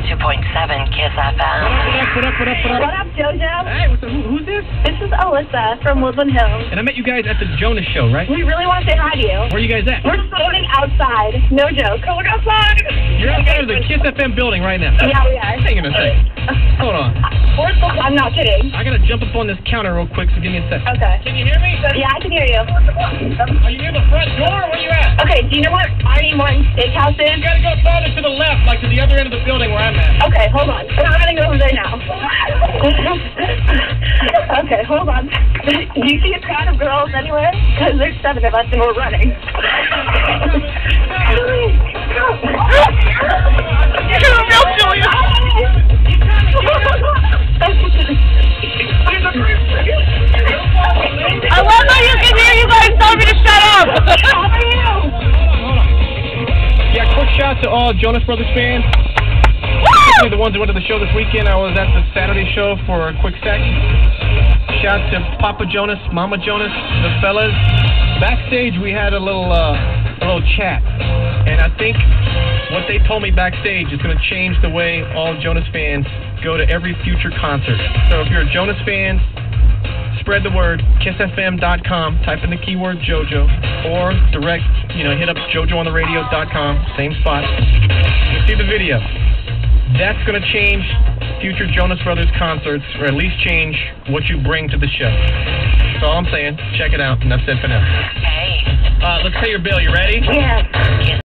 102.7 KIIS FM. What up, what up, what up, what What up? up, JoJo? Hey, what's up? Who, who's this? This is Alyssa from Woodland Hills. And I met you guys at the Jonas show, right? We really want to say hi to you. Where are you guys at? We're standing outside. No joke. Come look outside. You're outside of the KIIS FM building right now. Yeah, we are. Hang on a sec. Hold on. We're so, I'm not kidding. I gotta jump up on this counter real quick, so give me a sec. Okay. Can you hear me? Yeah, I can hear you. Are you near the front door? Where are you at? Okay, do you know what Arnie Morton Steakhouse You is? gotta go farther to the other end of the building where I'm at. Okay, hold on. I'm gonna go over there now. okay, hold on. Do you see a crowd of girls anywhere? Because there's seven of us and we're running. You're real Julia. I love how you can hear you guys tell me to shut up. How are you? Yeah, quick shout to all Jonas Brothers fans. The ones that went to the show this weekend. I was at the Saturday show for a quick sec. Shout to Papa Jonas, Mama Jonas, the fellas. Backstage, we had a little, uh, a little chat, and I think what they told me backstage is going to change the way all Jonas fans go to every future concert. So if you're a Jonas fan, spread the word. KIISFM.com. Type in the keyword JoJo, or direct, you know, hit up JoJoOnTheRadio.com. Same spot. See the video. That's going to change future Jonas Brothers concerts, or at least change what you bring to the show. That's all I'm saying. Check it out, and that's it for now. Hey. Uh, let's pay your bill. You ready? Yeah.